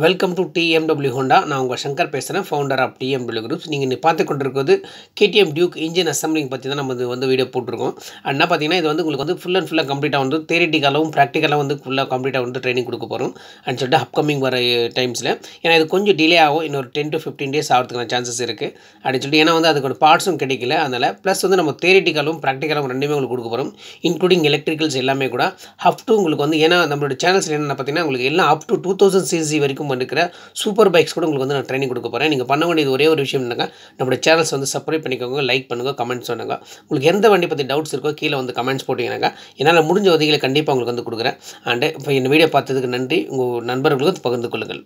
Welcome to DMW Honda நான் உங்கள் சங்கர் பேசுகிறேன் ஃபவுண்டர் ஆஃப் டிஎம்டபிள்யூ குரூப்ஸ் நீங்கள் பார்த்து கொண்டிருக்கிறது கேடிஎம் டியூக் இன்ஜின் அசம்பிளிங் பற்றி தான் நம்ம இது வந்து வீடியோ போட்டிருக்கோம். என்ன பார்த்தீங்கன்னா இது வந்து உங்களுக்கு வந்து ஃபுல் அண்ட் ஃபுல்லாக கம்ப்ளீட்டாக வந்து தேரிட்டிக்கலாகவும் ப்ராக்டிக்கலாக வந்து ஃபுல்லாக கம்ப்ளீட்டாக வந்து ட்ரைனிங் கொடுக்க போகிறோம் அப்படின்னு சொல்லிட்டு அப்கமிங் வர டைம்ஸில் ஏன்னா இது கொஞ்சம் டிலே ஆகும். இன்னொரு டென் டு ஃபிஃப்டீன் டேஸ் ஆகிறதுக்கான சான்சஸ் இருக்குது அப்படின்னு சொல்லிட்டு ஏன்னா வந்து அதுக்கு பார்ட்ஸும் கிடைக்கல. அதனால் ப்ளஸ் வந்து நம்ம தேரிட்டிக்கலும் ப்ராக்டிக்கலும் ரெண்டுமே உங்களுக்கு கொடுக்க போகிறோம் இன்க்ளூடிங் எலக்ட்ரிக்கல்ஸ் எல்லாமே கூட. அப் டு உங்களுக்கு வந்து ஏன்னா நம்மளோட சேனல்ஸ் என்னென்ன பார்த்தீங்கன்னா உங்களுக்கு எல்லாம் up to two thousand CC வரைக்கும் இருக்கிற சூப்பர் பைக்ஸ் கூட உங்களுக்கு வந்து நான் ட்ரைனிங் கொடுக்க போகிறேன் நீங்கள் பண்ண வேண்டியது ஒரே ஒரு விஷயம் என்னங்க நம்மளோட சேனல்ஸ் வந்து சப்ஸ்கிரைப் பண்ணிக்கோங்க லைக் பண்ணுங்கள் கமெண்ட்ஸ் பண்ணுங்கள் உங்களுக்கு எந்த வண்டி பற்றி டவுட்ஸ் இருக்கோ கீழே வந்து கமெண்ட்ஸ் போட்டிங்கனாக்கா என்னால் முடிஞ்ச உதவிகளை கண்டிப்பாக உங்களுக்கு வந்து கொடுக்குறேன். அண்டு இப்போ இந்த வீடியோ பார்த்ததுக்கு நன்றி. உங்கள் நண்பர்களுக்கு பகிர்ந்து கொள்ளுங்கள்.